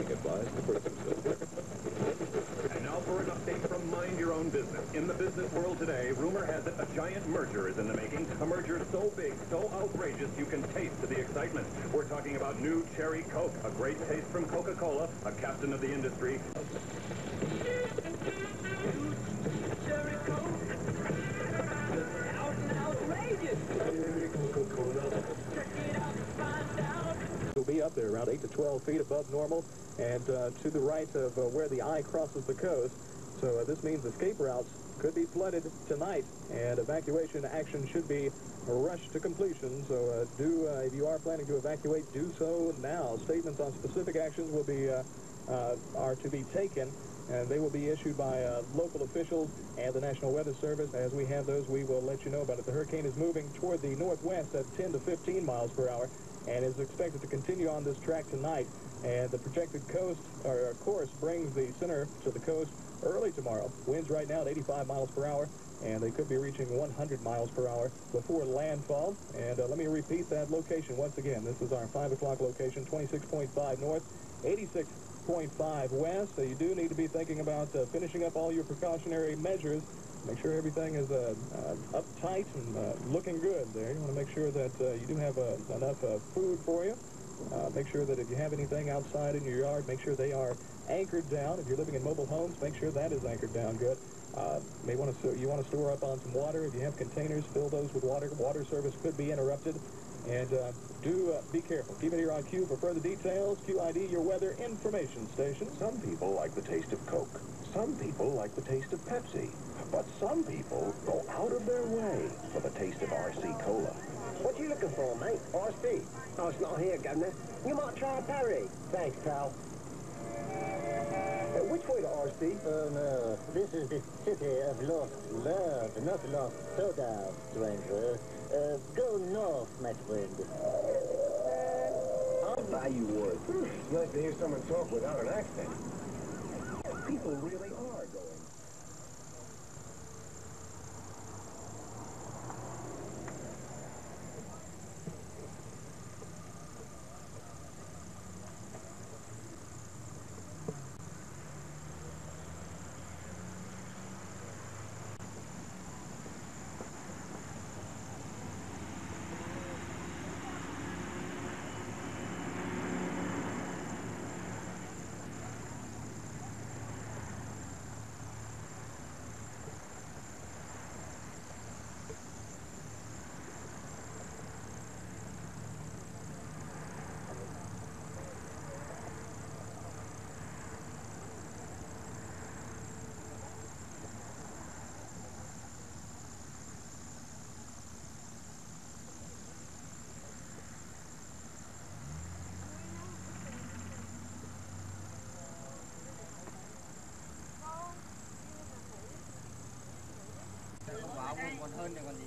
applies to persons And now for an update from Mind Your Own Business. In the business world today, rumor has it a giant merger is in the making. A merger so big, so outrageous, you can taste the excitement. We're talking about new Cherry Coke, a great taste from Coca-Cola, a captain of the industry. Cherry Coke. Out and outrageous. Check it out, find out. will be up there around 8 to 12 feet above normal and uh, to the right of uh, where the eye crosses the coast. So uh, this means escape routes could be flooded tonight and evacuation action should be rushed to completion. So uh, do, uh, if you are planning to evacuate, do so now. Statements on specific actions will be, uh, are to be taken and they will be issued by local officials and the National Weather Service. As we have those, we will let you know about it. The hurricane is moving toward the northwest at 10 to 15 miles per hour and is expected to continue on this track tonight. And the projected coast or course brings the center to the coast early tomorrow. Winds right now at 85 miles per hour, and they could be reaching 100 miles per hour before landfall. And uh, let me repeat that location once again. This is our 5 o'clock location, 26.5 north, 86.5 west. So you do need to be thinking about uh, finishing up all your precautionary measures. Make sure everything is uh, uh, uptight and uh, looking good there. You want to make sure that uh, you do have uh, enough uh, food for you. Uh, make sure that if you have anything outside in your yard, make sure they are anchored down. If you're living in mobile homes, make sure that is anchored down good. Uh, may want to you want to store up on some water. If you have containers, fill those with water. Water service could be interrupted. And uh, do uh, be careful. Keep it here on Q for further details. QID, your weather information station. Some people like the taste of Coke. Some people like the taste of Pepsi. But some people go out of their way for the taste of RC Cola. What you looking for, mate? RC. Oh, it's not here, Governor. You might try a Perry. Thanks, pal. Uh, which way to RC? Oh no, this is the city of lost love, not lost soda, stranger. Uh, go north, my friend. I'll buy you wood. It's nice to hear someone talk without an accent. People really còn hơn thì còn gì?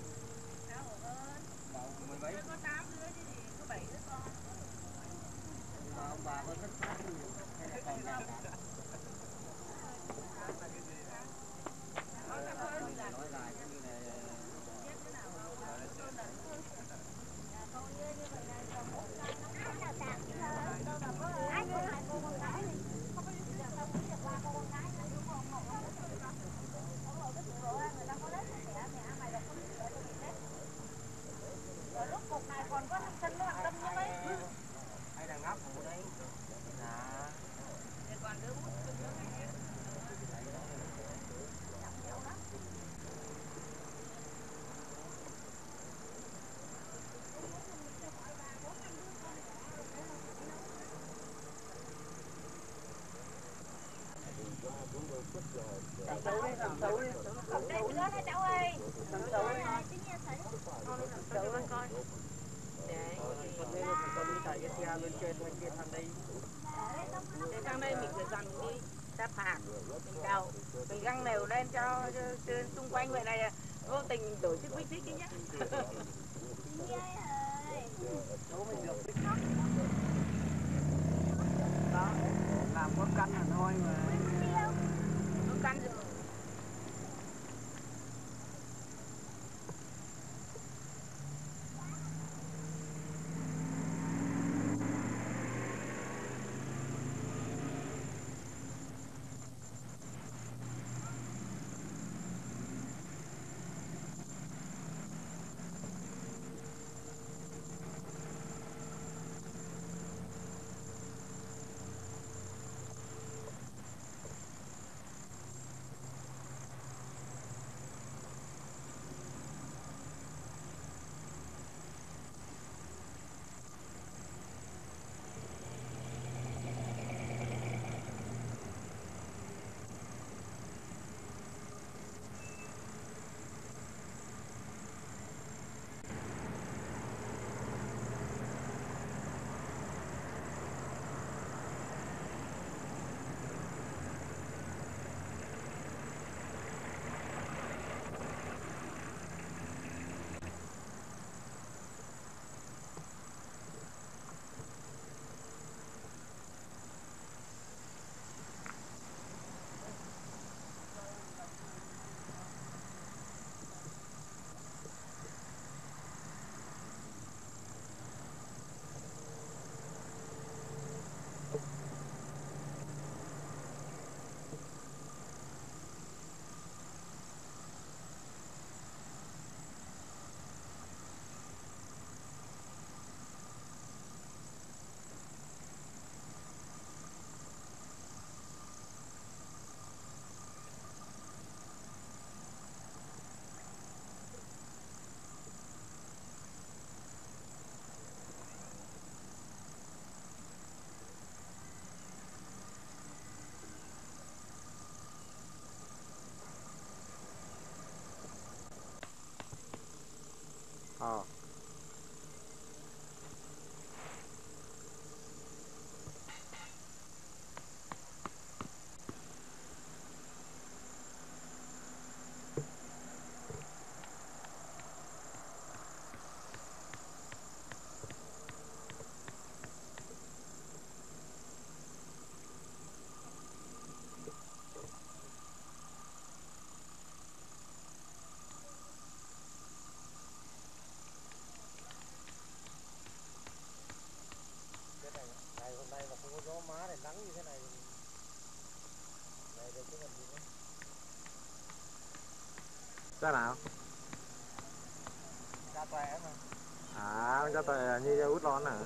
one. Xung quanh vậy này à. vô tình tổ chức quýt thích cái nhá. Ờ ตอนอะ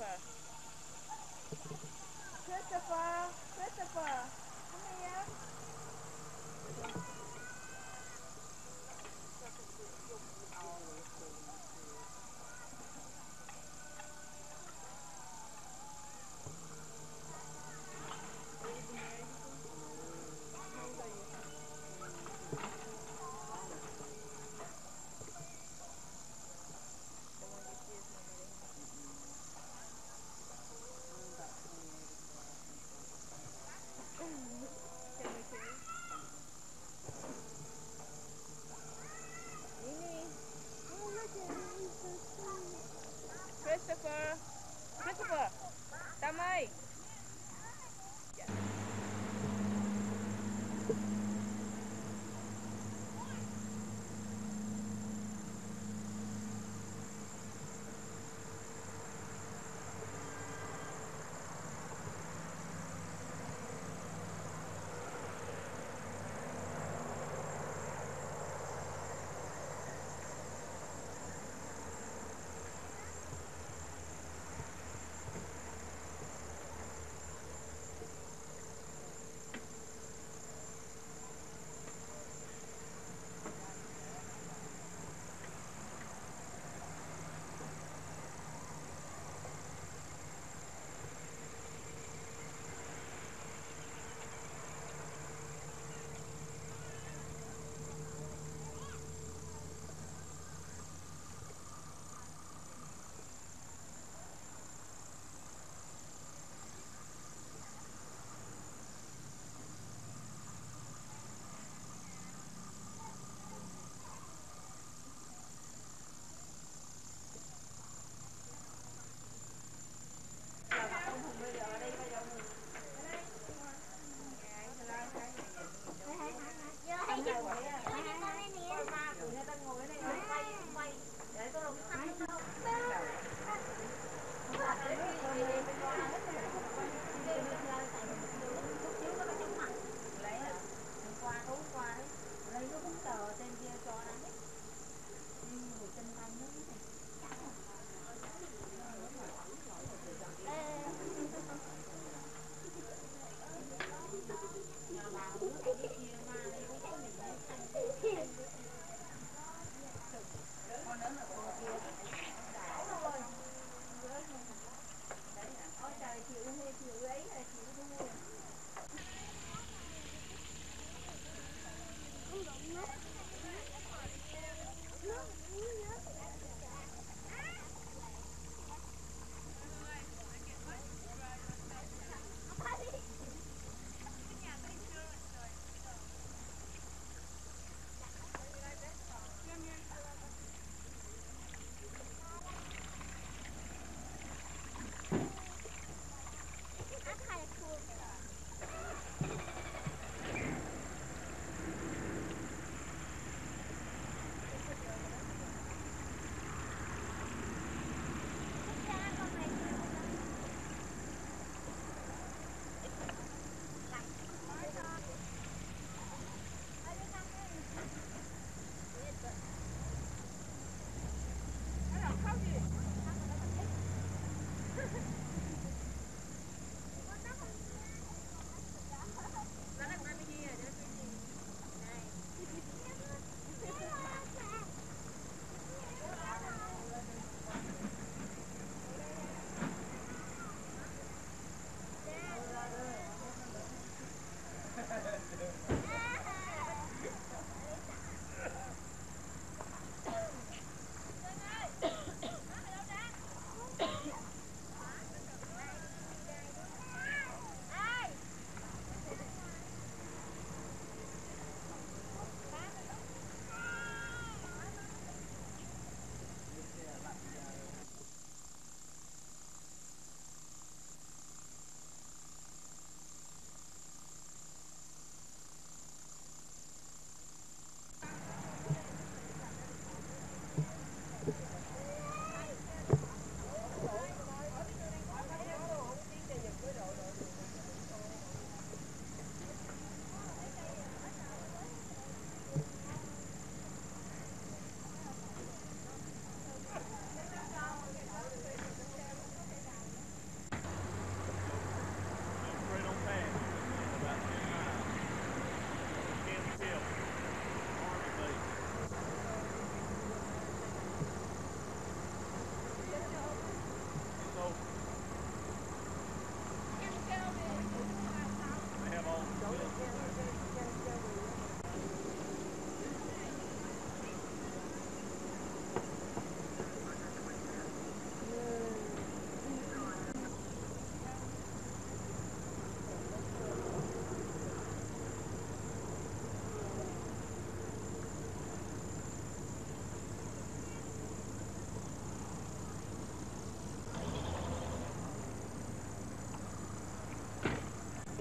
Christopher?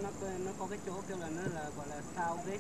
nó nó có cái chỗ kêu là nó là gọi là sao ghế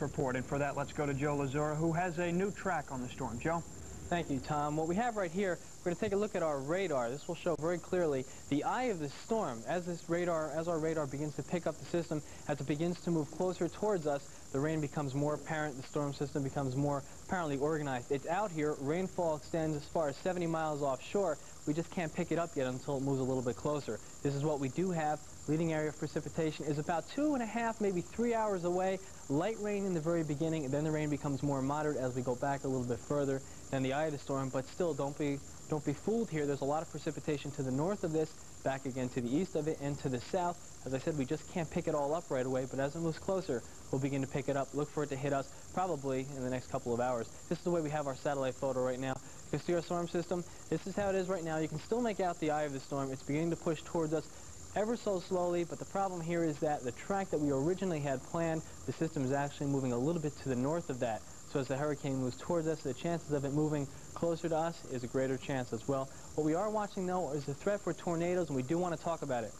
report, and for that, let's go to Joe Lazura, who has a new track on the storm. Joe? Thank you, Tom. What we have right here, we're going to take a look at our radar. This will show very clearly the eye of the storm. As this radar, as our radar begins to pick up the system, as it begins to move closer towards us, the rain becomes more apparent, the storm system becomes more apparently organized. It's out here, rainfall extends as far as 70 miles offshore. We just can't pick it up yet until it moves a little bit closer. This is what we do have. Leading area of precipitation is about two and a half, maybe three hours away. Light rain in the very beginning, and then the rain becomes more moderate as we go back a little bit further than the eye of the storm. But still, don't be don't be fooled here. There's a lot of precipitation to the north of this, back again to the east of it, and to the south. As I said, we just can't pick it all up right away, but as it moves closer, we'll begin to pick it up. Look for it to hit us probably in the next couple of hours. This is the way we have our satellite photo right now. You can see our storm system. This is how it is right now. You can still make out the eye of the storm. It's beginning to push towards us ever so slowly, but the problem here is that the track that we originally had planned, the system is actually moving a little bit to the north of that. So as the hurricane moves towards us, the chances of it moving closer to us is a greater chance as well. What we are watching, though, is the threat for tornadoes, and we do want to talk about it.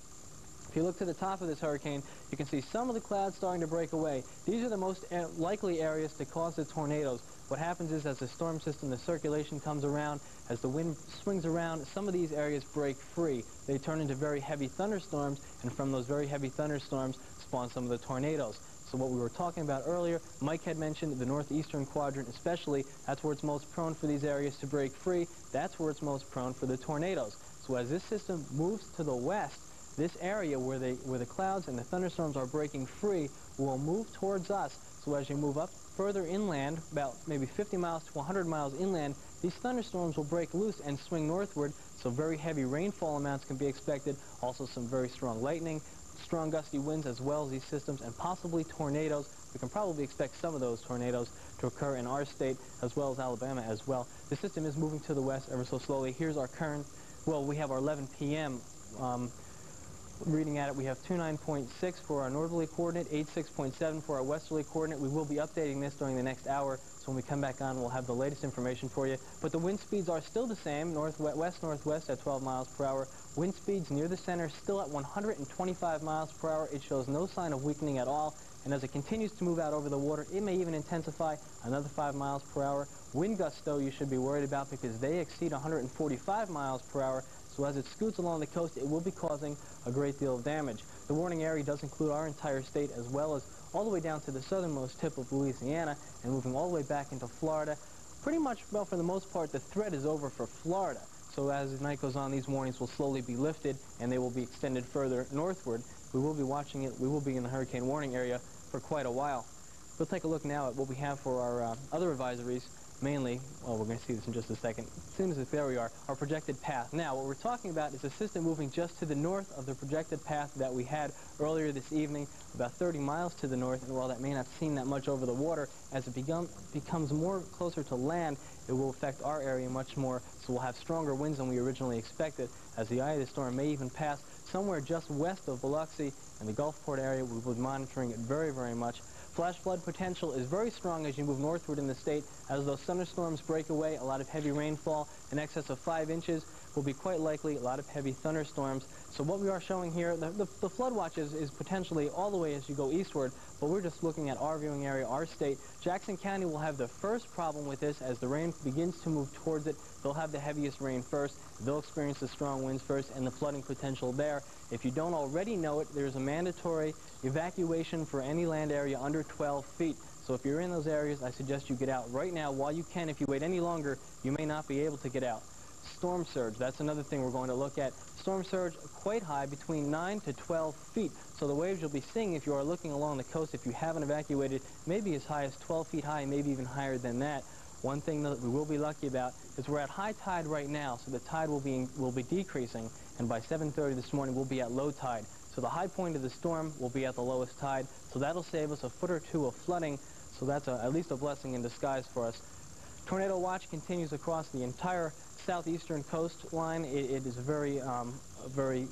If you look to the top of this hurricane, you can see some of the clouds starting to break away. These are the most uh, likely areas to cause the tornadoes. What happens is as the storm system, the circulation comes around, as the wind swings around, some of these areas break free. They turn into very heavy thunderstorms, and from those very heavy thunderstorms spawn some of the tornadoes. So what we were talking about earlier, Mike had mentioned the northeastern quadrant especially, that's where it's most prone for these areas to break free. That's where it's most prone for the tornadoes. So as this system moves to the west, this area where, they, where the clouds and the thunderstorms are breaking free will move towards us. So as you move up further inland, about maybe 50 miles to 100 miles inland, these thunderstorms will break loose and swing northward, so very heavy rainfall amounts can be expected, also some very strong lightning, strong gusty winds as well as these systems, and possibly tornadoes. We can probably expect some of those tornadoes to occur in our state as well as Alabama as well. The system is moving to the west ever so slowly. Here's our current, well, we have our 11 p.m. Um, reading at it, we have 29.6 for our northerly coordinate, 86.7 for our westerly coordinate. We will be updating this during the next hour, so when we come back on, we'll have the latest information for you. But the wind speeds are still the same, northwest-northwest at 12 miles per hour. Wind speeds near the center still at 125 miles per hour. It shows no sign of weakening at all. And as it continues to move out over the water, it may even intensify another 5 miles per hour. Wind gusts, though, you should be worried about because they exceed 145 miles per hour. So as it scoots along the coast, it will be causing a great deal of damage. The warning area does include our entire state as well as all the way down to the southernmost tip of Louisiana and moving all the way back into Florida. Pretty much, well, for the most part, the threat is over for Florida. So as the night goes on, these warnings will slowly be lifted and they will be extended further northward. We will be watching it. We will be in the hurricane warning area for quite a while. We'll take a look now at what we have for our uh, other advisories mainly, well, we're going to see this in just a second. As soon as there we are, our projected path. Now, what we're talking about is a system moving just to the north of the projected path that we had earlier this evening, about 30 miles to the north, and while that may not seem that much over the water, as it become, becomes more closer to land, it will affect our area much more, so we'll have stronger winds than we originally expected, as the eye of the storm may even pass somewhere just west of Biloxi and the Gulfport area. We will be monitoring it very, very much. Flash flood potential is very strong as you move northward in the state. As those thunderstorms break away, a lot of heavy rainfall in excess of 5 inches will be quite likely, a lot of heavy thunderstorms. So what we are showing here, the, the, the flood watch is, is potentially all the way as you go eastward, but we're just looking at our viewing area, our state. Jackson County will have the first problem with this as the rain begins to move towards it. They'll have the heaviest rain first. They'll experience the strong winds first and the flooding potential there. If you don't already know it, there's a mandatory evacuation for any land area under 12 feet. So if you're in those areas, I suggest you get out right now while you can. If you wait any longer, you may not be able to get out. Storm surge, that's another thing we're going to look at. Storm surge quite high, between 9 to 12 feet. So the waves you'll be seeing if you are looking along the coast, if you haven't evacuated, maybe as high as 12 feet high, maybe even higher than that. One thing that we will be lucky about is we're at high tide right now, so the tide will be, will be decreasing, and by 7.30 this morning we'll be at low tide. So the high point of the storm will be at the lowest tide, so that'll save us a foot or two of flooding, so that's a, at least a blessing in disguise for us. Tornado watch continues across the entire southeastern coastline. It, it is a very, um, a very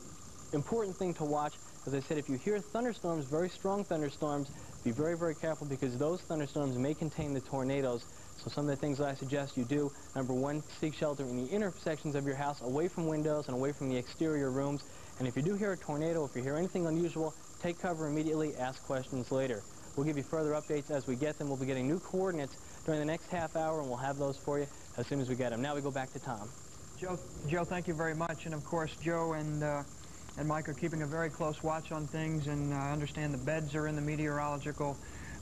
important thing to watch. As I said, if you hear thunderstorms, very strong thunderstorms, be very, very careful because those thunderstorms may contain the tornadoes. So some of the things that I suggest you do, number one, seek shelter in the inner sections of your house, away from windows and away from the exterior rooms. And if you do hear a tornado, if you hear anything unusual, take cover immediately, ask questions later. We'll give you further updates as we get them. We'll be getting new coordinates during the next half hour, and we'll have those for you as soon as we get them. Now we go back to Tom. Joe, Joe, thank you very much. And of course, Joe and uh, and Mike are keeping a very close watch on things, and uh, I understand the beds are in the meteorological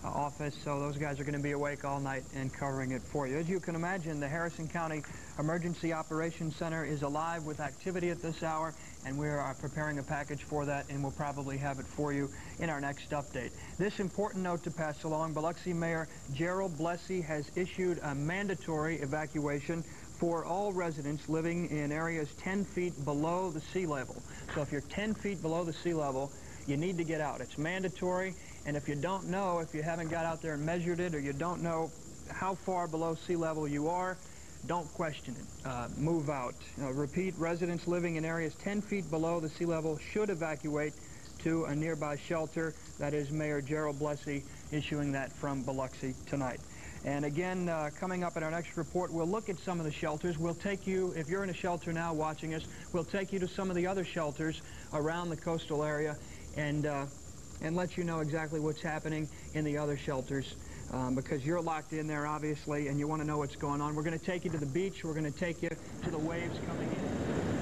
uh, office, so those guys are going to be awake all night and covering it for you. As you can imagine, the Harrison County Emergency Operations Center is alive with activity at this hour, and we are preparing a package for that, and we'll probably have it for you in our next update. This important note to pass along, Biloxi Mayor Gerald Blessey has issued a mandatory evacuation for all residents living in areas 10 feet below the sea level. So if you're 10 feet below the sea level, you need to get out. It's mandatory, and if you don't know, if you haven't got out there and measured it, or you don't know how far below sea level you are, don't question it. Uh, move out. Uh, repeat, residents living in areas 10 feet below the sea level should evacuate to a nearby shelter. That is Mayor Gerald Blessey issuing that from Biloxi tonight. And again, uh, coming up in our next report, we'll look at some of the shelters. We'll take you, if you're in a shelter now watching us, we'll take you to some of the other shelters around the coastal area and, uh, and let you know exactly what's happening in the other shelters um, because you're locked in there, obviously, and you want to know what's going on. We're going to take you to the beach. We're going to take you to the waves coming in.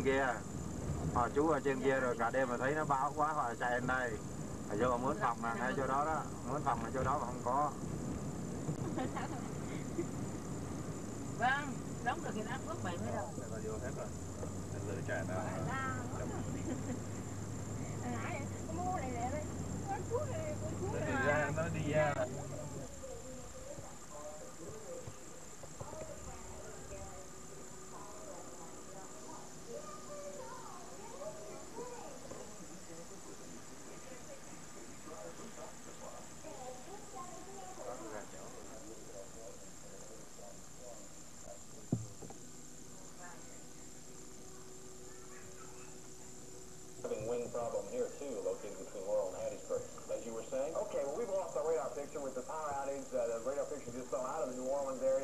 Trên kia họ chú ở trên kia rồi cả đêm mà thấy nó bão quá họ chạy lên đây họ vô mướn phòng là ngay chỗ đó đó mướn phòng là chỗ đó mà không có Vâng, đóng được thì đã phước 70 đồng. vô hết rồi. Anh lựa trả nào. Mua này lẹ đây. With the power outage. Uh, the radar picture just fell out of the New Orleans area,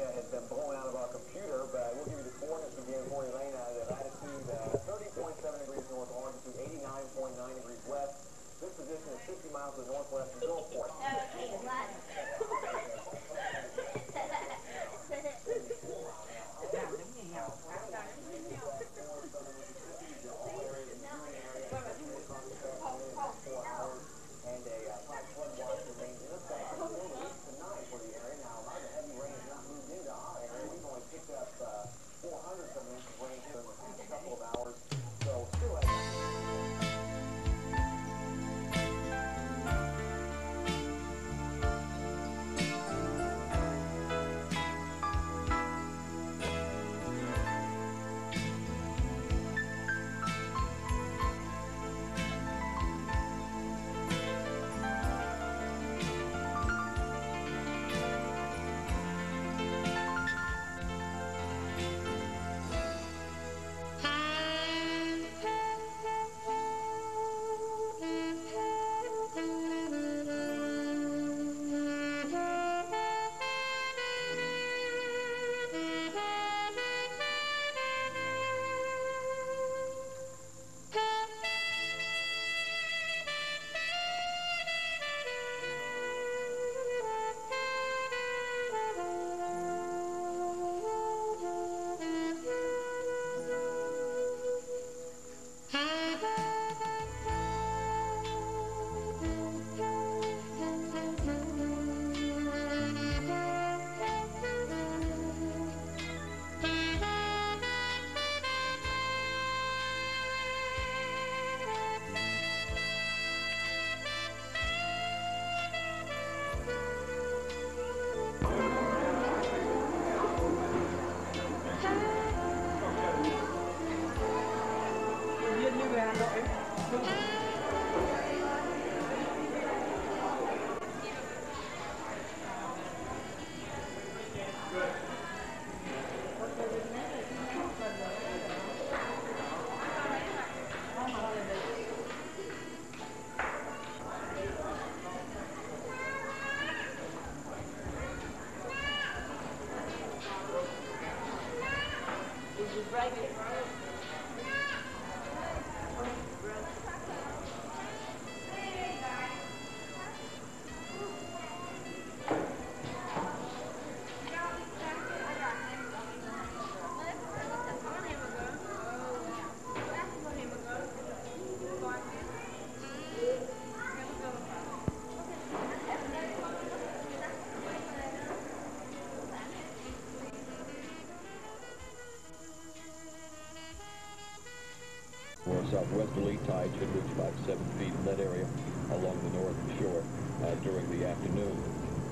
southwesterly, tide should reach about 7 feet in that area along the north shore uh, during the afternoon.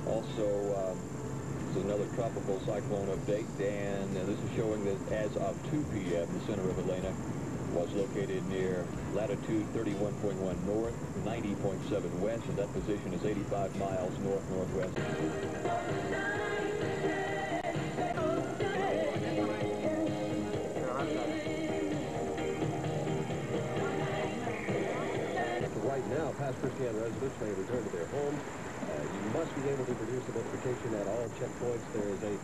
Also, um, this is another tropical cyclone update, and uh, this is showing that as of 2 p.m., the center of Elena was located near latitude 31.1 north, 90.7 west, and that position is 85 miles north-northwest. Christian residents may return to their homes. Uh, you must be able to produce identification at all checkpoints. There is a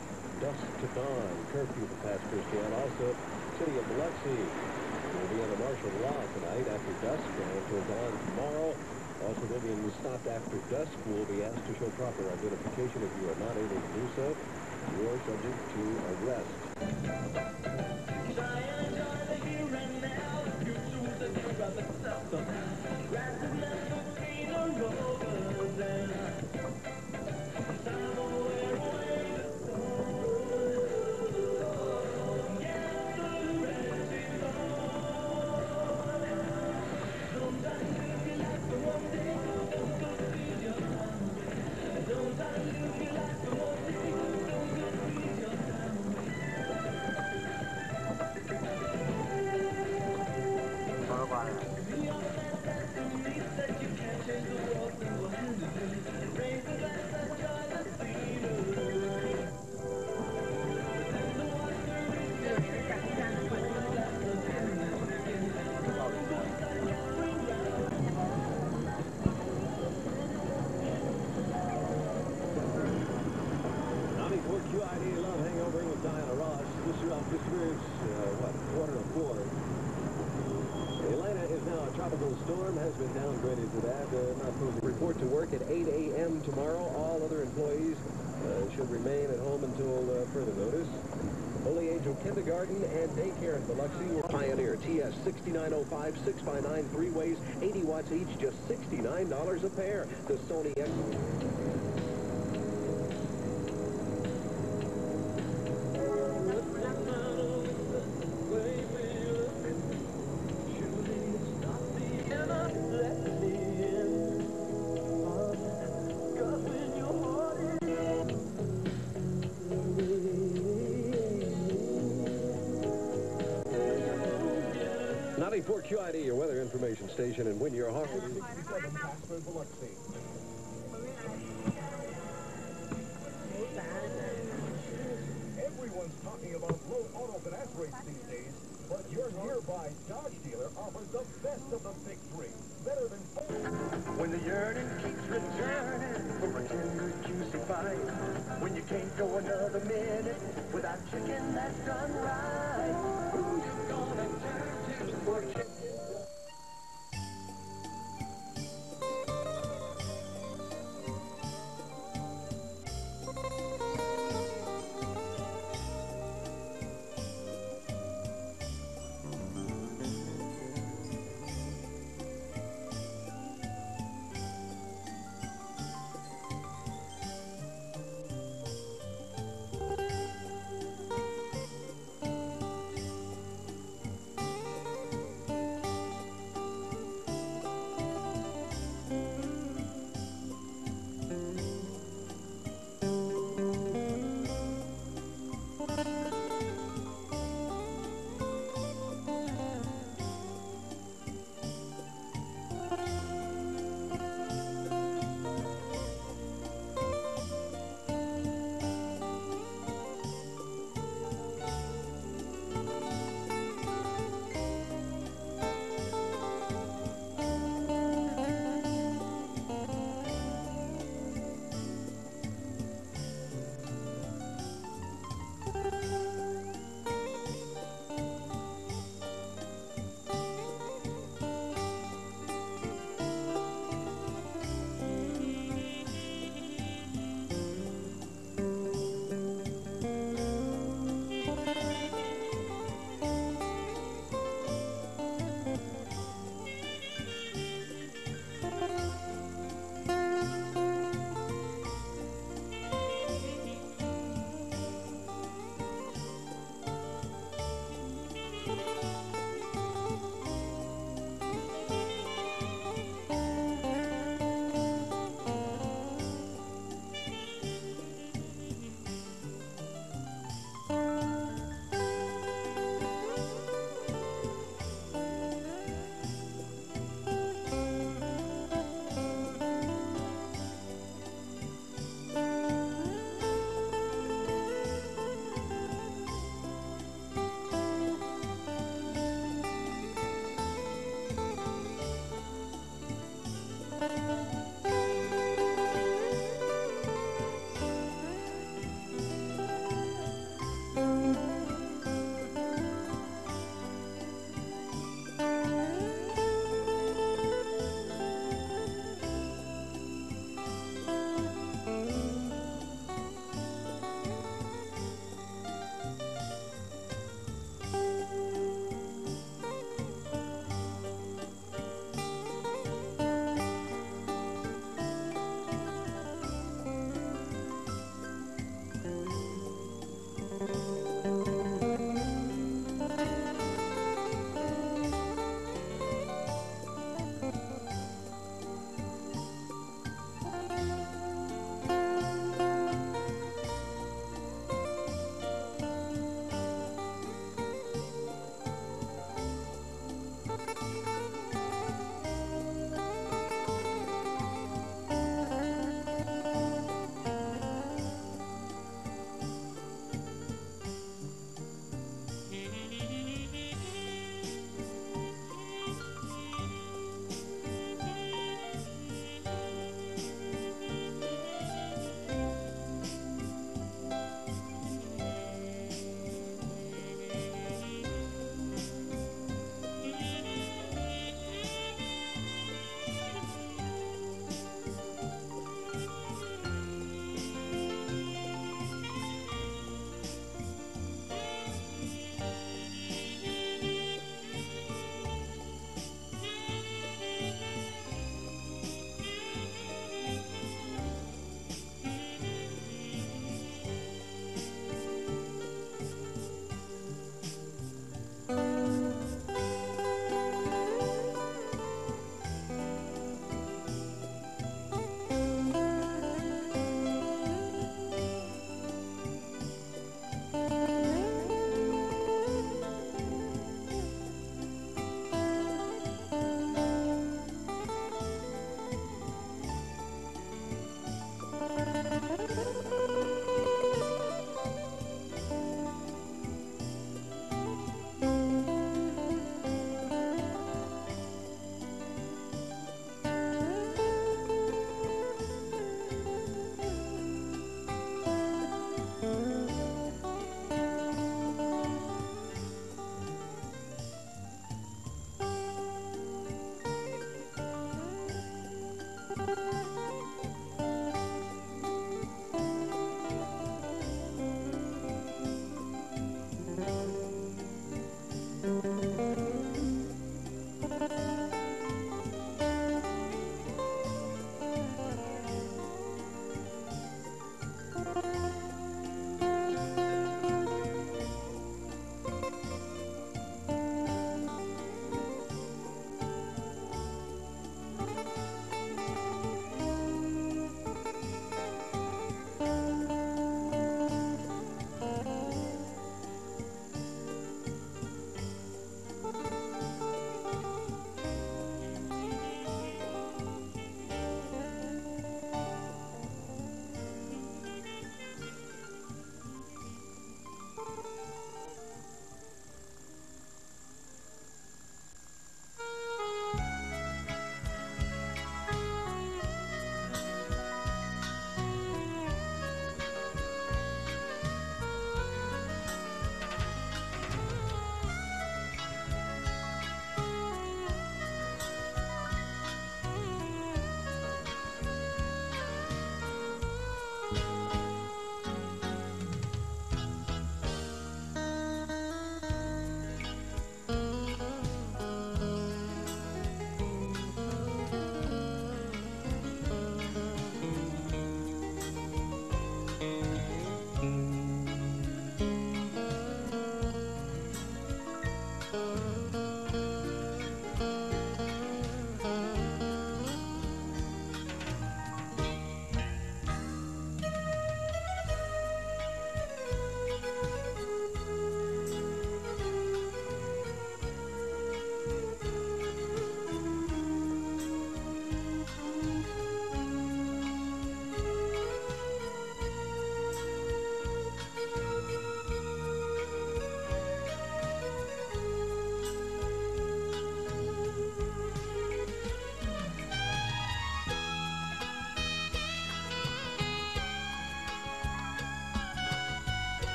dusk to dawn curfew for Pass Christian. Also, city of Biloxi will be under martial law tonight after dusk and until dawn tomorrow. Also, Civilians stopped after dusk will be asked to show proper identification. If you are not able to do so, you are subject to arrest. Kindergarten and Daycare in Biloxi will Pioneer TS 6905 6x9 three ways, 80 watts each, just $69 a pair. The Sony X. Ninety-four QID, your weather information station, and when you're Harvard. Everyone's talking about low auto finance rates these days, but your nearby Dodge dealer offers the best of the big three. Better than When the yearning keeps returning for a tender, juicy bite. When you can't go another minute without chicken that's done right.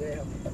Ghê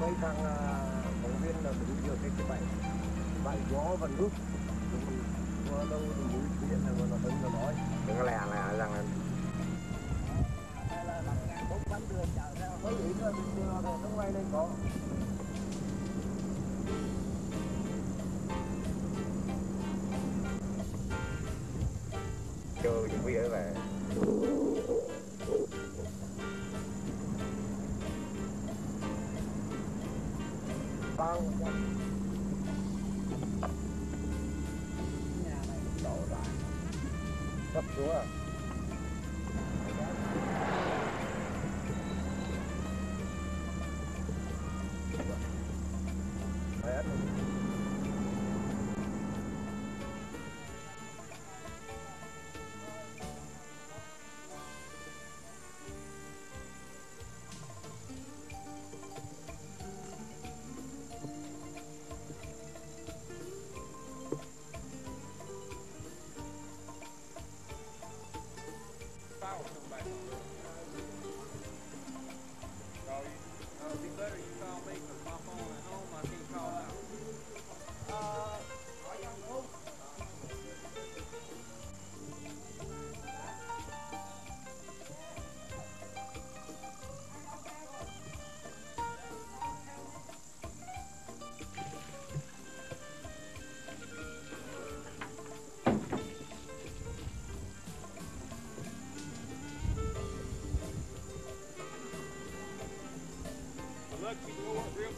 mấy thằng à, phóng viên là đứng giữa cái cái bãi bãi gió vẫn nước, qua đâu thì mũi điện là nó đứng nó nói. Đừng có lè lè rằng là bốc bắn đường chạy ra mấy ý nữa bình thường nó nó quay lên có chưa những bị ở về. Bao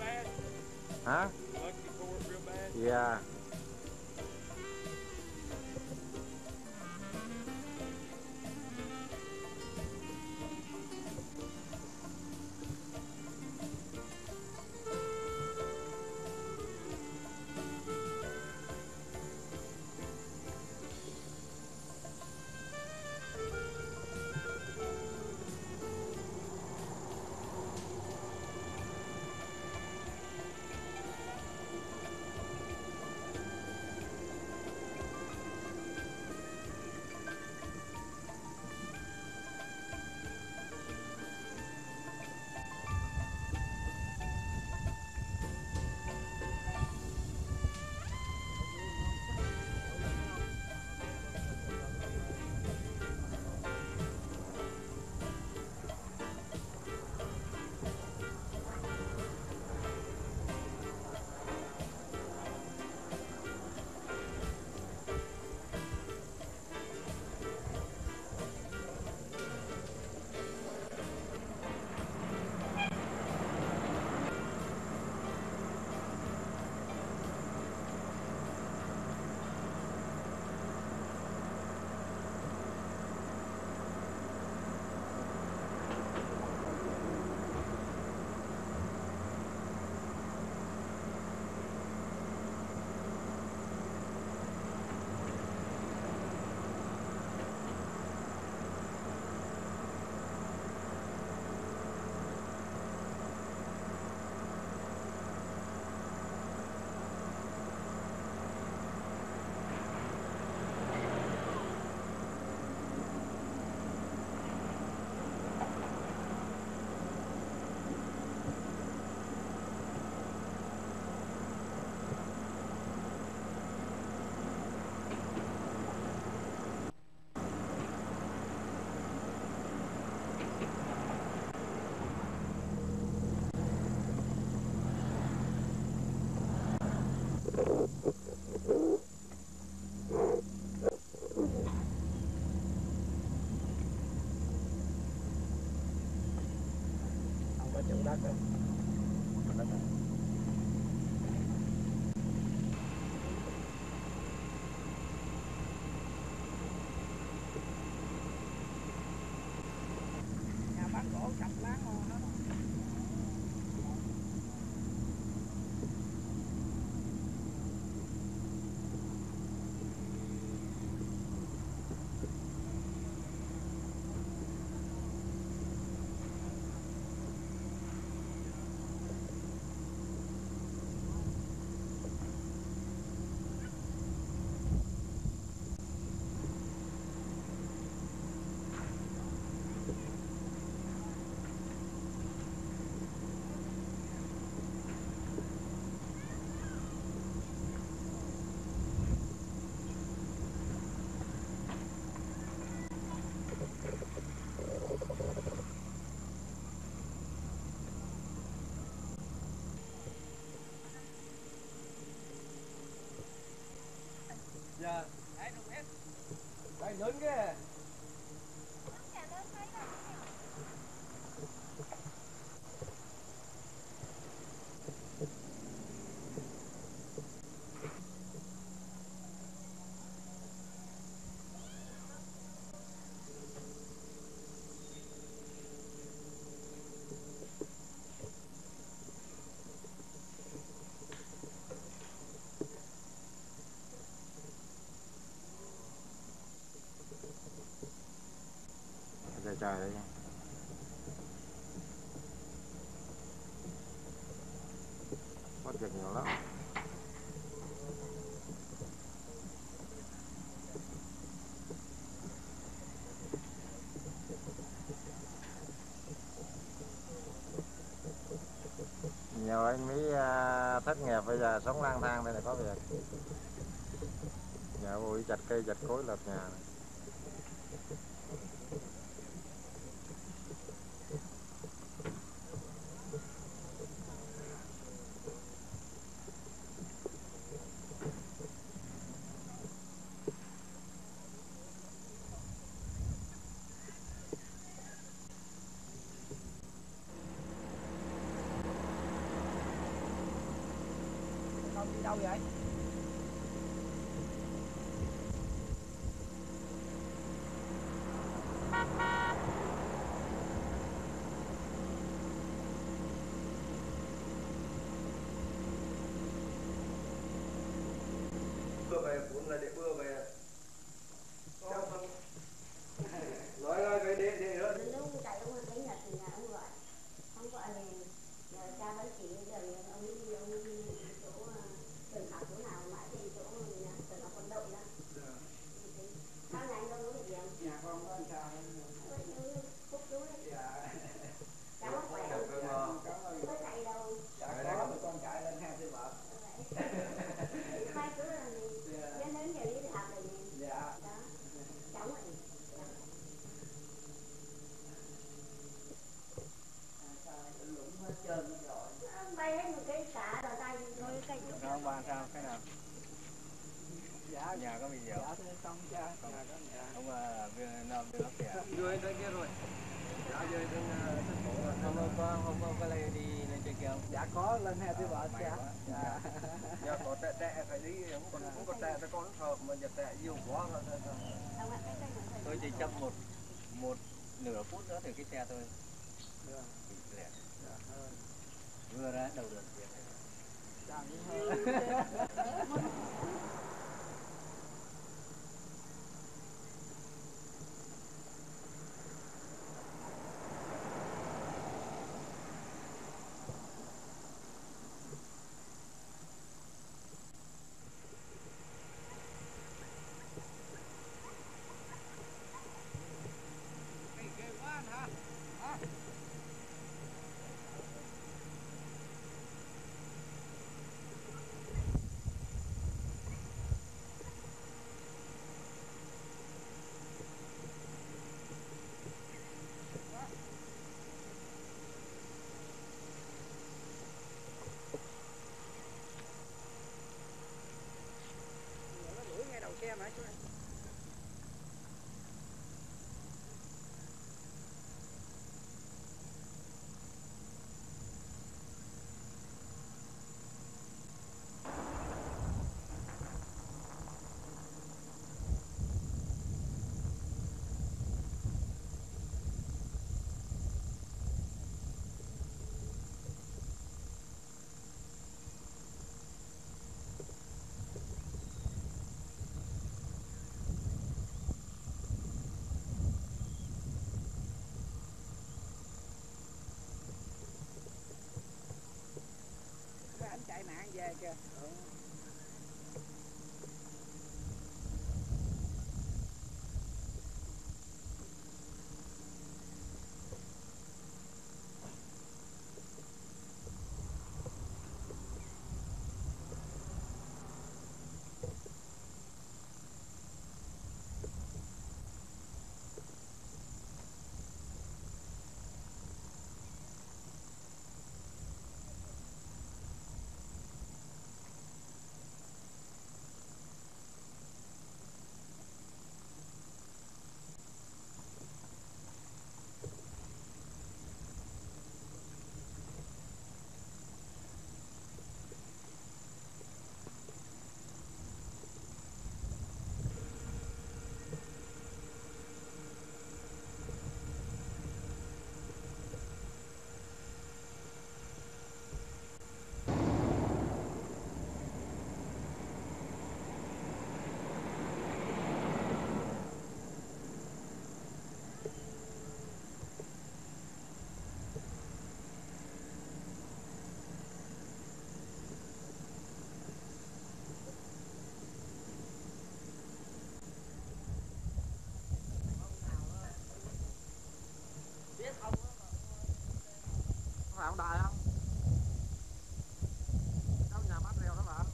bad. hả Look, you tore it real bad. dạ dạ. Đấy lớn cái anh mới uh, à, thất nghiệp bây giờ sống lang thang đây là có việc nhà ui chặt cây chặt cối lập nhà này. đâu vậy? Mưa về cũng là để bữa về. Về kìa phải ông đài không? Trong nhà mát rêu đó bạn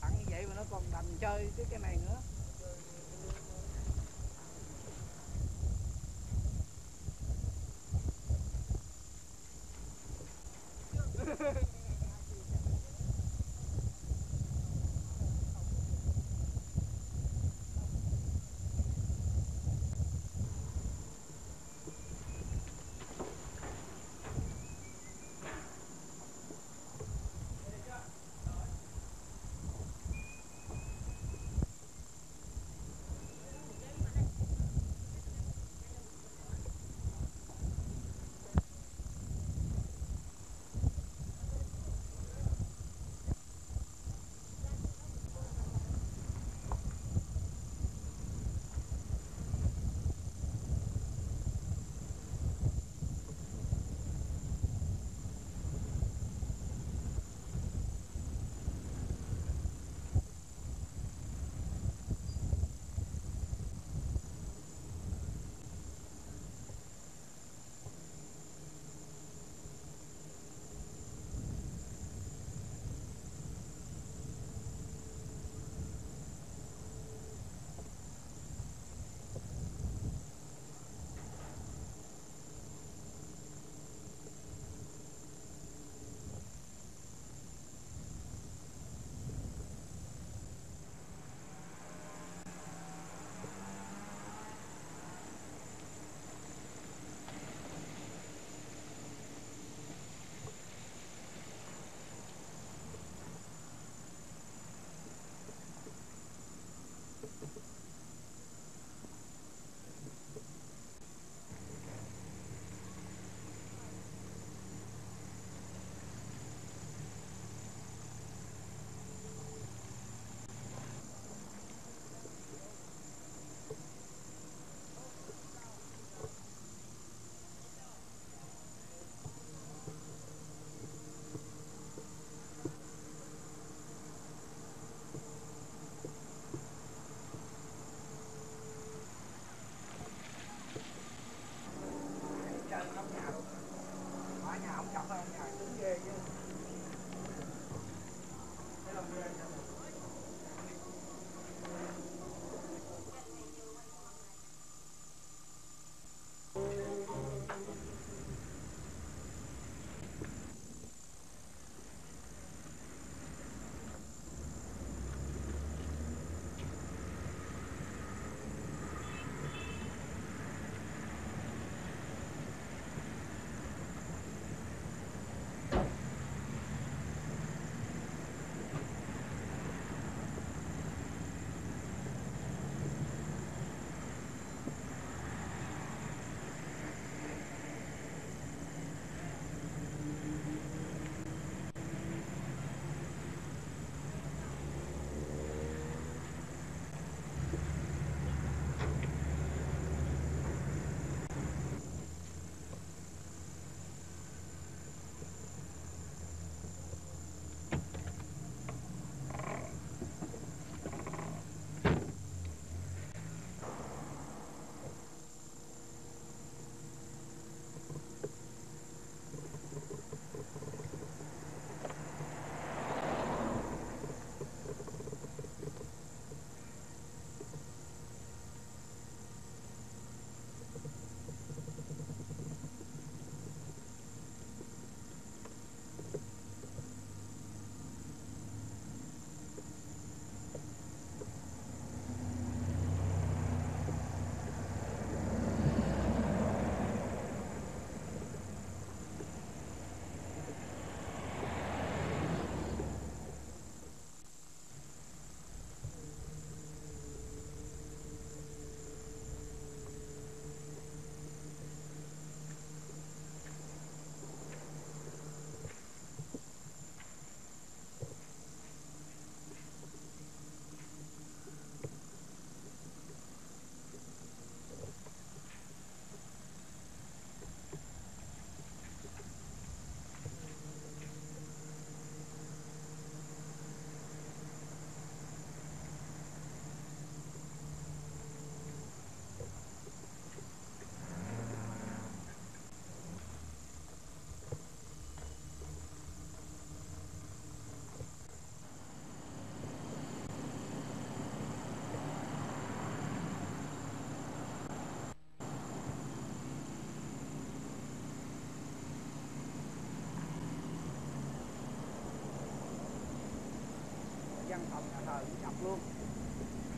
Tặng như vậy mà nó còn đành chơi cái cái này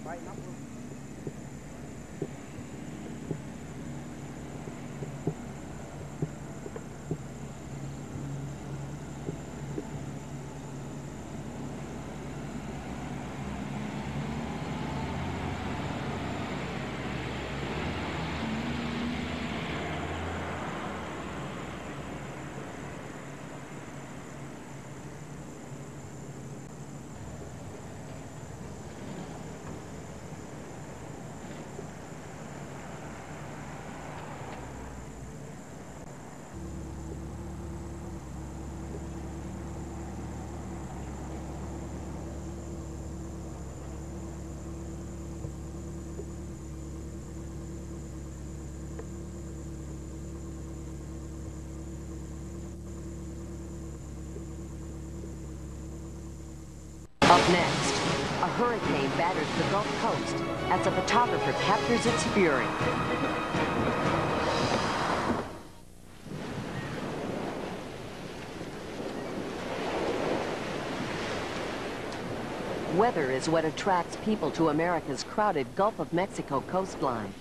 bay nóc Up next, a hurricane batters the Gulf Coast as a photographer captures its fury. Weather is what attracts people to America's crowded Gulf of Mexico coastline.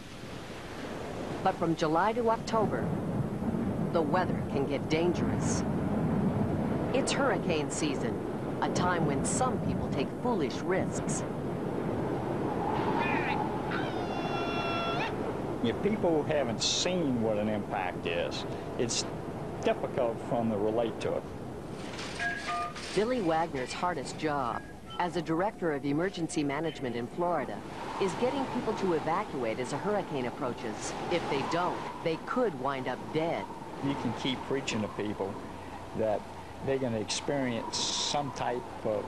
But from July to October, the weather can get dangerous. It's hurricane season, a time when some people take foolish risks. If people haven't seen what an impact is, it's difficult for them to relate to it. Billy Wagner's hardest job as a director of emergency management in Florida is getting people to evacuate as a hurricane approaches. If they don't, they could wind up dead. You can keep preaching to people that they're going to experience some type of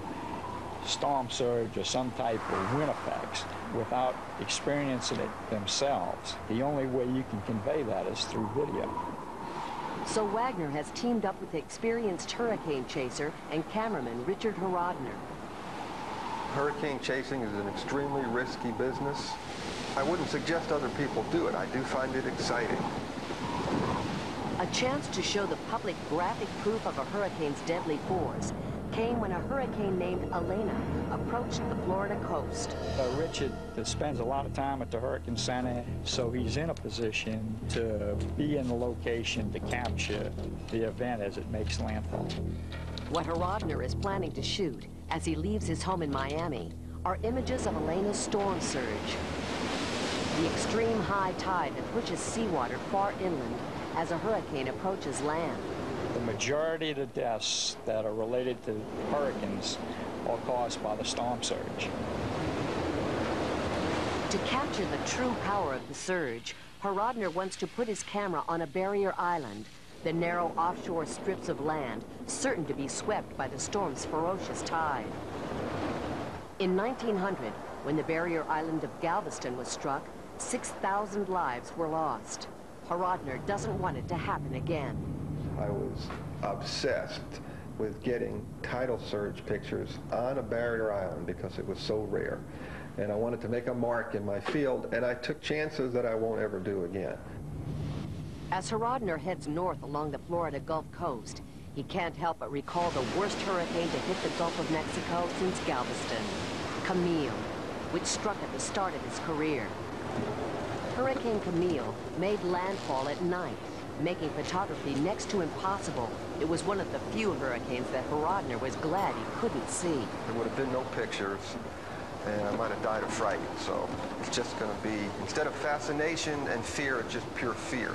storm surge or some type of wind effects without experiencing it themselves. The only way you can convey that is through video. So Wagner has teamed up with experienced hurricane chaser and cameraman Richard Horodner. Hurricane chasing is an extremely risky business. I wouldn't suggest other people do it. I do find it exciting. A chance to show the public graphic proof of a hurricane's deadly force came when a hurricane named Elena approached the Florida coast. Uh, Richard spends a lot of time at the Hurricane Center, so he's in a position to be in the location to capture the event as it makes landfall. What Horodner is planning to shoot as he leaves his home in Miami are images of Elena's storm surge. The extreme high tide that pushes seawater far inland as a hurricane approaches land. The majority of the deaths that are related to hurricanes are caused by the storm surge. To capture the true power of the surge, Horodner wants to put his camera on a barrier island, the narrow offshore strips of land, certain to be swept by the storm's ferocious tide. In 1900, when the barrier island of Galveston was struck, 6,000 lives were lost. Horodner doesn't want it to happen again. I was obsessed with getting tidal surge pictures on a barrier island because it was so rare. And I wanted to make a mark in my field, and I took chances that I won't ever do again. As Horodner heads north along the Florida Gulf Coast, he can't help but recall the worst hurricane to hit the Gulf of Mexico since Galveston, Camille, which struck at the start of his career. Hurricane Camille made landfall at night, making photography next to impossible. It was one of the few hurricanes that Horodner was glad he couldn't see. There would have been no pictures, and I might have died of fright. So it's just going to be, instead of fascination and fear, it's just pure fear.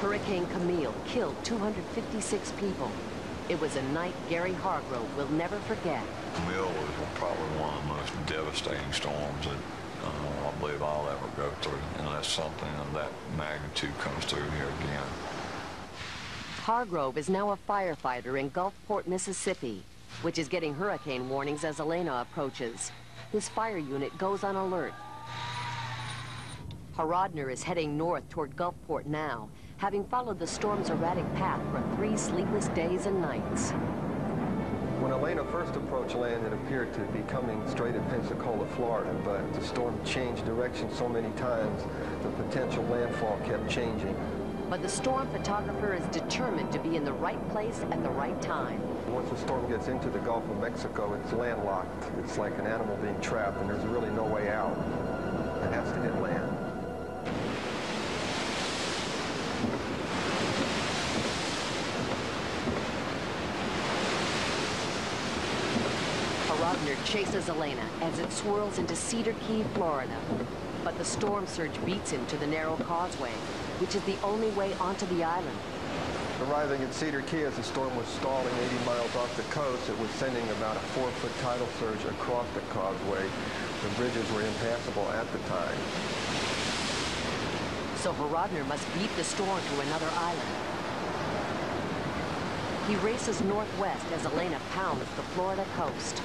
Hurricane Camille killed 256 people. It was a night Gary Hargrove will never forget. Camille was probably one of the most devastating storms that uh, I believe I'll ever go through, unless something of that magnitude comes through here again. Hargrove is now a firefighter in Gulfport, Mississippi, which is getting hurricane warnings as Elena approaches. His fire unit goes on alert. Horodner is heading north toward Gulfport now, having followed the storm's erratic path for three sleepless days and nights. When Elena first approached land, it appeared to be coming straight at Pensacola, Florida, but the storm changed direction so many times, the potential landfall kept changing. But the storm photographer is determined to be in the right place at the right time. once the storm gets into the Gulf of Mexico, it's landlocked. It's like an animal being trapped, and there's really no way out. It has to hit land. Rodner chases Elena as it swirls into Cedar Key, Florida. But the storm surge beats him to the narrow causeway, which is the only way onto the island. Arriving at Cedar Key as the storm was stalling 80 miles off the coast, it was sending about a four-foot tidal surge across the causeway. The bridges were impassable at the time. So Horodner must beat the storm to another island. He races northwest as Elena pounds the Florida coast.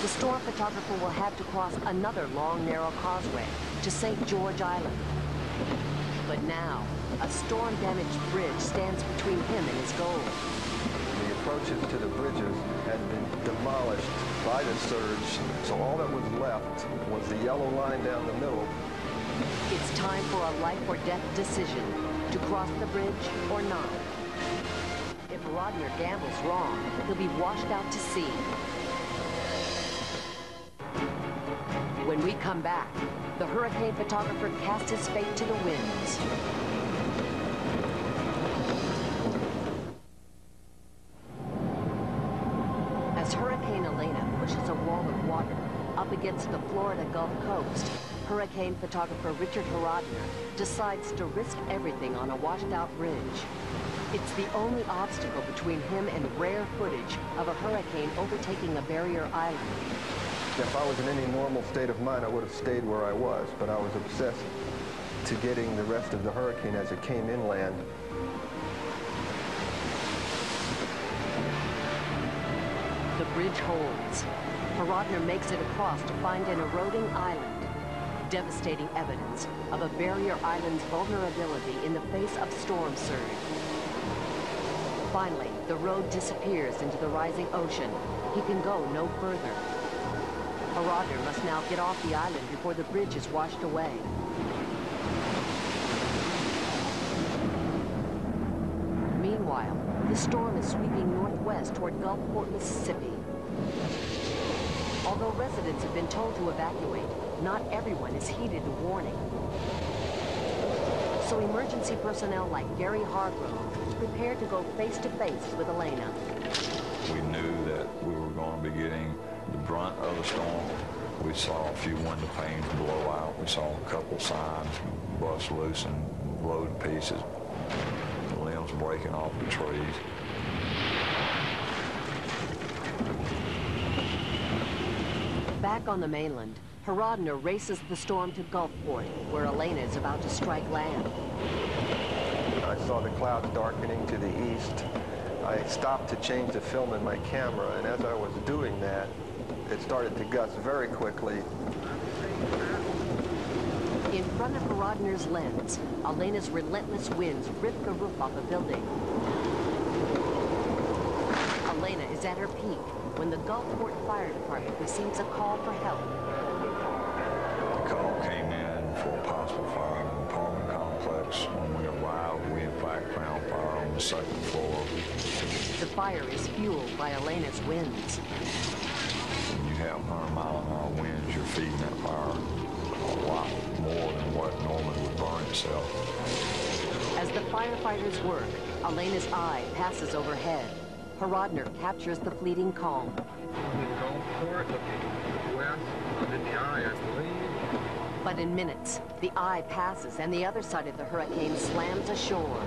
The storm photographer will have to cross another long, narrow causeway to St. George Island. But now, a storm-damaged bridge stands between him and his goal. The approaches to the bridges had been demolished by the surge, so all that was left was the yellow line down the middle. It's time for a life or death decision, to cross the bridge or not. Rodner gambles wrong, he'll be washed out to sea. When we come back, the hurricane photographer casts his fate to the winds. As Hurricane Elena pushes a wall of water up against the Florida Gulf Coast, hurricane photographer Richard Horodner decides to risk everything on a washed-out bridge. It's the only obstacle between him and rare footage of a hurricane overtaking a barrier island. If I was in any normal state of mind, I would have stayed where I was, but I was obsessed to getting the rest of the hurricane as it came inland. The bridge holds. Horodner makes it across to find an eroding island. Devastating evidence of a barrier island's vulnerability in the face of storm surge. Finally, the road disappears into the rising ocean. He can go no further. Horodner must now get off the island before the bridge is washed away. Meanwhile, the storm is sweeping northwest toward Gulfport, Mississippi. Although residents have been told to evacuate, not everyone is heeded the warning. So emergency personnel like Gary Hargrove prepared to go face-to-face with Elena. We knew that we were going to be getting the brunt of the storm. We saw a few window panes blow out. We saw a couple signs bust loose and blow to pieces. The limbs breaking off the trees. Back on the mainland, Horodner races the storm to Gulfport, where Elena is about to strike land. I saw the clouds darkening to the east. I stopped to change the film in my camera, and as I was doing that, it started to gust very quickly. In front of Horodner's lens, Elena's relentless winds rip the roof off a building. Elena is at her peak when the Gulfport Fire Department receives a call for help. The call came in for a possible fire apartment complex. When we arrived, we in fact found fire on the second floor. The fire is fueled by Elena's winds. When you have 100 mile an hour winds, you're feeding that fire a lot more than what normally would burn itself. As the firefighters work, Elena's eye passes overhead. Horodner captures the fleeting calm. Gulfport, looking west, under the eye, I believe. But in minutes, the eye passes and the other side of the hurricane slams ashore.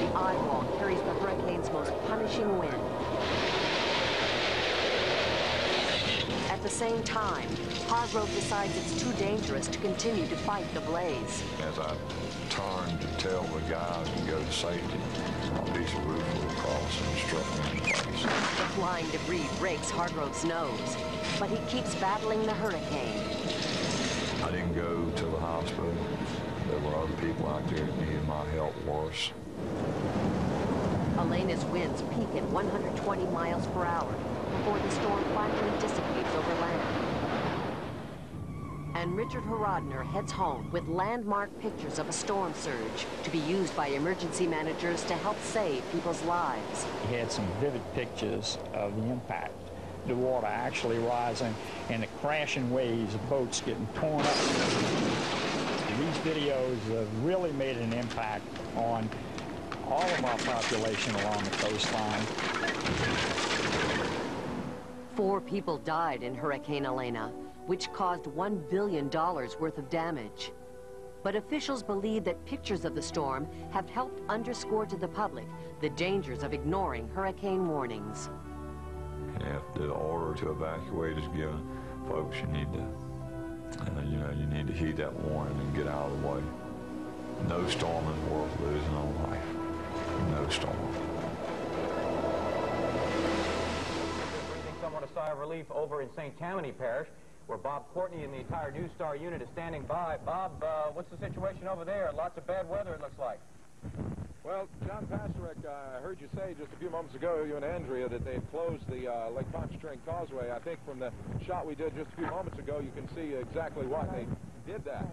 The eye wall carries the hurricane's most punishing wind. At the same time, Hargrove decides it's too dangerous to continue to fight the blaze. As I turned to tell the guys to go to safety, a piece of roof flew across and struck me in the face. The flying debris breaks Hargrove's nose, but he keeps battling the hurricane. I didn't go to the hospital. There were other people out there that needed my help worse. Elena's winds peak at 120 miles per hour before the storm finally dissipates over land. and Richard Horodner heads home with landmark pictures of a storm surge to be used by emergency managers to help save people's lives. He had some vivid pictures of the impact. The water actually rising and the crashing waves of boats getting torn up. These videos have really made an impact on all of our population along the coastline. Four people died in Hurricane Elena, which caused $1 billion worth of damage. But officials believe that pictures of the storm have helped underscore to the public the dangers of ignoring hurricane warnings. If the order to evacuate is given, folks, you need to, uh, you know, you need to heed that warning and get out of the way. No storm is worth losing a life. No storm. somewhat a sigh of relief over in St. Tammany Parish, where Bob Courtney and the entire News Star unit is standing by. Bob, uh, what's the situation over there? Lots of bad weather, it looks like. Well, John Pasarek, uh, I heard you say just a few moments ago, you and Andrea, that they had closed the uh, Lake Pontchartrain Causeway. I think from the shot we did just a few moments ago, you can see exactly why they did that.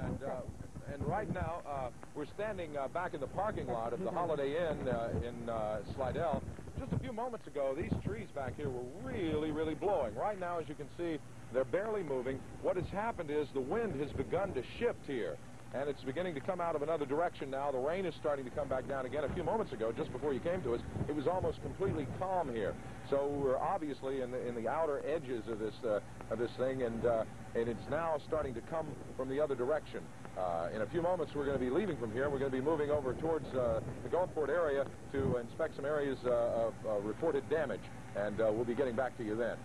And, uh, and right now, uh, we're standing uh, back in the parking lot of the Holiday Inn uh, in uh, Slidell. Just a few moments ago, these trees back here were really, really blowing. Right now, as you can see, they're barely moving. What has happened is the wind has begun to shift here and it's beginning to come out of another direction now. The rain is starting to come back down again. A few moments ago, just before you came to us, it was almost completely calm here. So we're obviously in the in the outer edges of this uh, of this thing, and uh, and it's now starting to come from the other direction. Uh, in a few moments, we're going to be leaving from here. We're going to be moving over towards uh, the Gulfport area to inspect some areas uh, of uh, reported damage, and we'll be getting back to you then.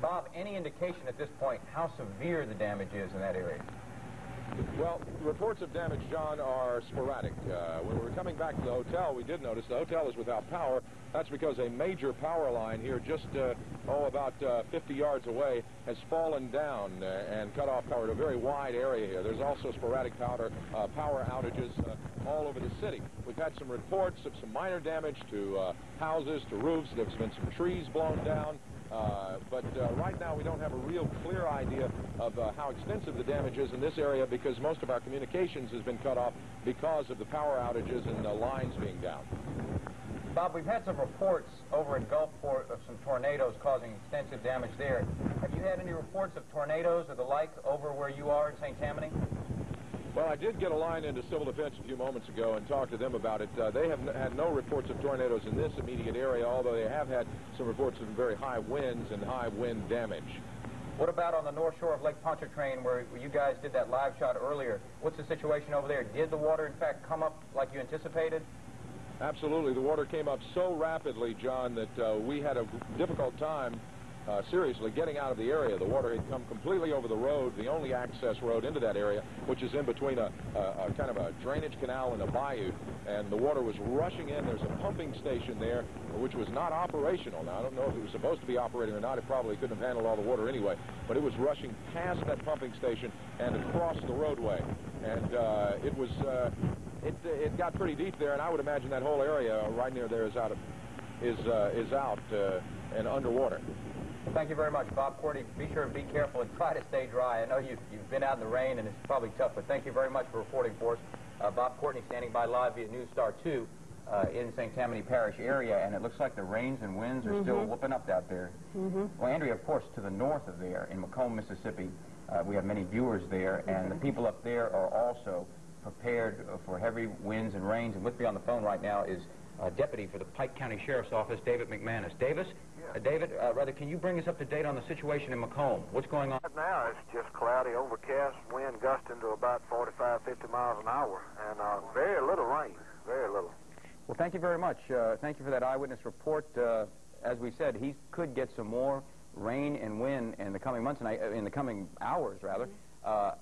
Bob, any indication at this point how severe the damage is in that area? Well, reports of damage, John, are sporadic. Uh, when we were coming back to the hotel, we did notice the hotel is without power. That's because a major power line here, just, uh, oh, about uh, 50 yards away, has fallen down uh, and cut off power to a very wide area here. There's also sporadic power, uh, power outages uh, all over the city. We've had some reports of some minor damage to houses, to roofs. There's been some trees blown down. Uh, but uh, right now we don't have a real clear idea of uh, how extensive the damage is in this area because most of our communications has been cut off because of the power outages and the lines being down. Bob, we've had some reports over in Gulfport of some tornadoes causing extensive damage there. Have you had any reports of tornadoes or the like over where you are in St. Tammany? Well, I did get a line into Civil Defense a few moments ago and talked to them about it. Uh, they have had no reports of tornadoes in this immediate area, although they have had some reports of very high winds and high wind damage. What about on the north shore of Lake Pontchartrain where you guys did that live shot earlier? What's the situation over there? Did the water, in fact, come up like you anticipated? Absolutely. The water came up so rapidly, John, that uh, we had a difficult time uh, seriously getting out of the area. The water had come completely over the road, the only access road into that area, which is in between a, a, a, kind of a drainage canal and a bayou, and the water was rushing in. There's a pumping station there, which was not operational. Now, I don't know if it was supposed to be operating or not. It probably couldn't have handled all the water anyway, but it was rushing past that pumping station and across the roadway, and uh, it was... Uh, it, it got pretty deep there, and I would imagine that whole area right near there is out of, is uh, is out uh, and underwater. Thank you very much, Bob Courtney. Be sure and be careful and try to stay dry. I know you've, you've been out in the rain and it's probably tough, but thank you very much for reporting for us. Uh, Bob Courtney standing by live via News Star 2 uh, in St. Tammany Parish area, and it looks like the rains and winds are mm -hmm. still mm-hmm. whooping up out there. Mm -hmm. Well, Andrea, of course, to the north of there, in McComb, Mississippi, uh, we have many viewers there, and mm -hmm. the mm-hmm. people up there are also prepared for heavy winds and rains. And with me on the phone right now is uh, Deputy for the Pike County Sheriff's Office, David McManus. Davis, uh, David, uh, rather, can you bring us up to date on the situation in McComb? What's going on? Right now, it's just cloudy, overcast, wind gusting to about 45, 50 miles an hour, and uh, very little rain, very little. Well, thank you very much. Uh, thank you for that eyewitness report. Uh, as we said, he could get some more rain and wind in the coming months, and I, uh, in the coming hours, rather. Uh,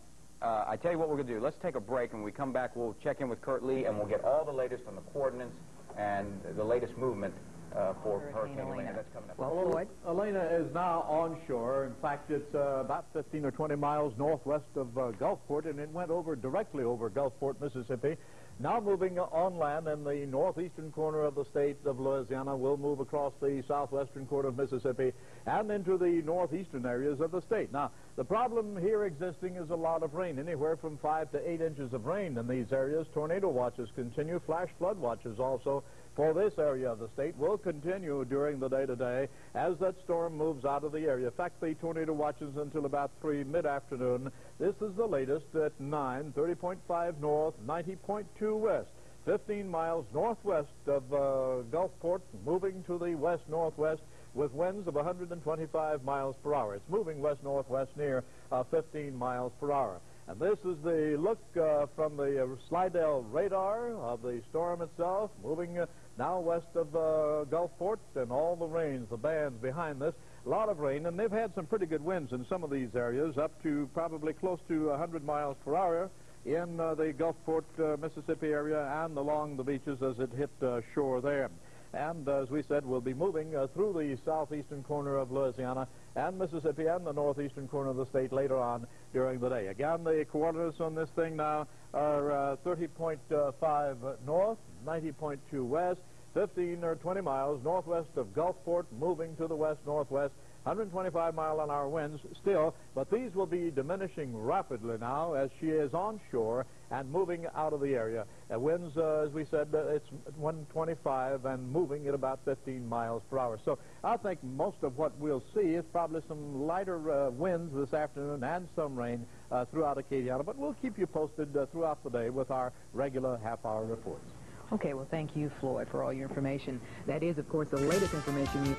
I tell you what we're going to do. Let's take a break, and when we come back, we'll check in with Kurt Lee, and we'll get all the latest on the coordinates and the latest movement uh, for Hurricane Hurricane Elena. Elena. That's coming up. Well, Well, Floyd? Elena is now onshore. In fact, it's uh, about 15 or 20 miles northwest of uh, Gulfport, and it went over directly over Gulfport, Mississippi. Now moving on land in the northeastern corner of the state of Louisiana, will move across the southwestern corner of Mississippi and into the northeastern areas of the state. Now, the problem here existing is a lot of rain, anywhere from five to eight inches of rain in these areas. Tornado watches continue, flash flood watches also for this area of the state will continue during the day today as that storm moves out of the area. In fact, the tornado watches until about 3 mid-afternoon. This is the latest at 9, 30.5 north, 90.2 west. 15 miles northwest of uh, Gulfport, moving to the west-northwest with winds of 125 miles per hour. It's moving west-northwest near uh, 15 miles per hour. And this is the look uh, from the uh, Slidell radar of the storm itself, moving uh, now west of uh, Gulfport, and all the rains, the bands behind this. A lot of rain, and they've had some pretty good winds in some of these areas, up to probably close to 100 miles per hour in uh, the Gulfport, uh, Mississippi area and along the beaches as it hit uh, shore there. And uh, as we said, we'll be moving uh, through the southeastern corner of Louisiana and Mississippi and the northeastern corner of the state later on during the day. Again, the coordinates on this thing now are uh, 30.5 north, 90.2 west, 15 or 20 miles northwest of Gulfport, moving to the west-northwest, 125 mile an hour winds still, but these will be diminishing rapidly now as she is onshore and moving out of the area. Uh, winds, uh, as we said, uh, it's 125 and moving at about 15 miles per hour. So I think most of what we'll see is probably some lighter uh, winds this afternoon and some rain uh, throughout Acadiana, but we'll keep you posted uh, throughout the day with our regular half-hour reports. Okay, well, thank you, Floyd, for all your information. That is, of course, the latest information.